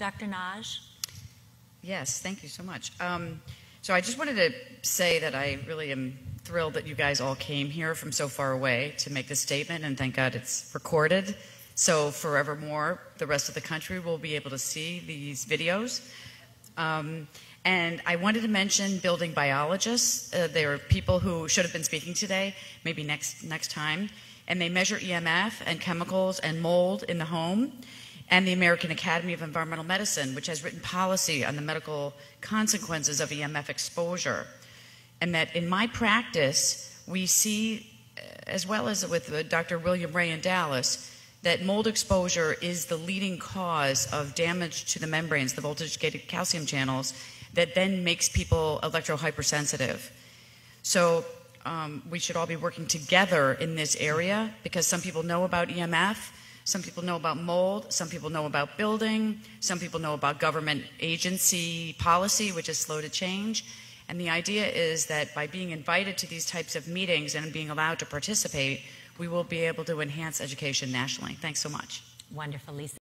Dr. Nagy? Yes, thank you so much. Um, so I just wanted to say that I really am thrilled that you guys all came here from so far away to make this statement, and thank God it's recorded. So forevermore, the rest of the country will be able to see these videos. Um, and I wanted to mention building biologists. Uh, they are people who should have been speaking today, maybe next next time. And they measure EMF and chemicals and mold in the home. And the American Academy of Environmental Medicine, which has written policy on the medical consequences of EMF exposure. And that in my practice, we see, uh, as well as with uh, Dr. William Rea in Dallas, that mold exposure is the leading cause of damage to the membranes, the voltage gated calcium channels, that then makes people electrohypersensitive. So um, we should all be working together in this area because some people know about EMF, some people know about mold, some people know about building, some people know about government agency policy, which is slow to change. And the idea is that by being invited to these types of meetings and being allowed to participate, we will be able to enhance education nationally. Thanks so much. Wonderful, Lisa.